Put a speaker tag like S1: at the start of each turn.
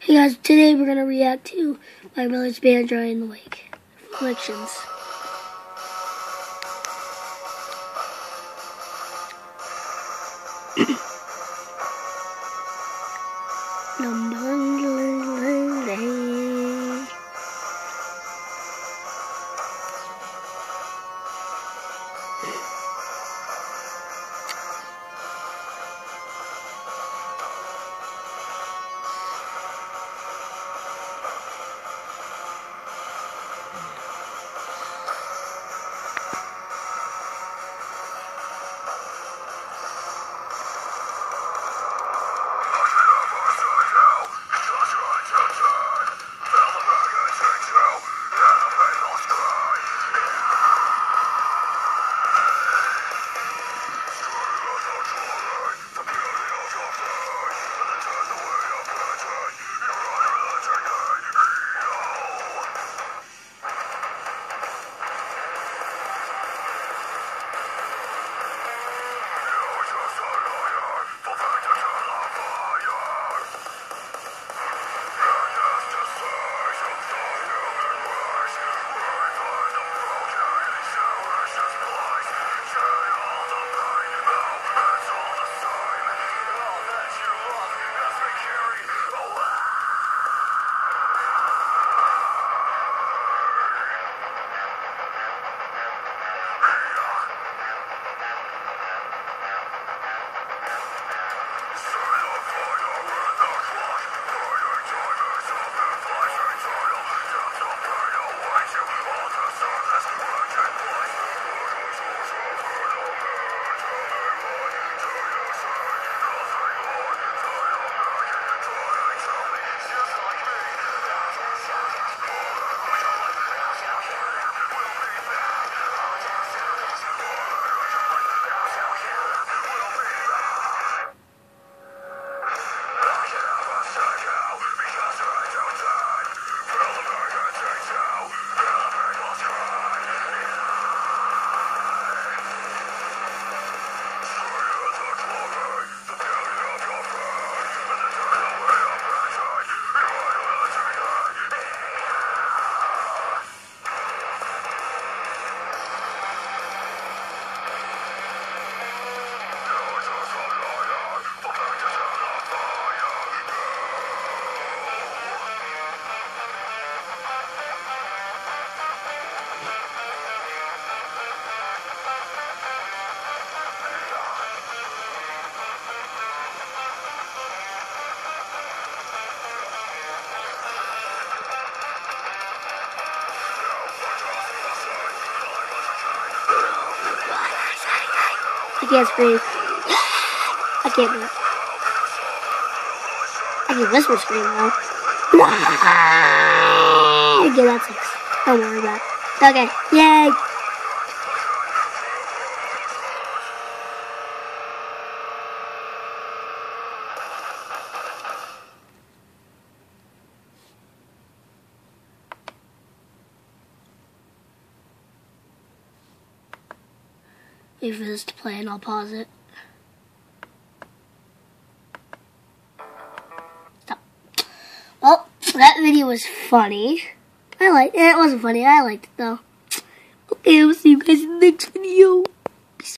S1: Hey guys, today we're gonna react to my brother's band in the Wake. Reflections. I can't scream. I can't do it. I can whisper scream though. okay, that sucks. Don't worry about it. Okay, yay! For this to play and I'll pause it. Stop. Well, that video was funny. I liked it. It wasn't funny. I liked it though. Okay, I'll see you guys in the next video.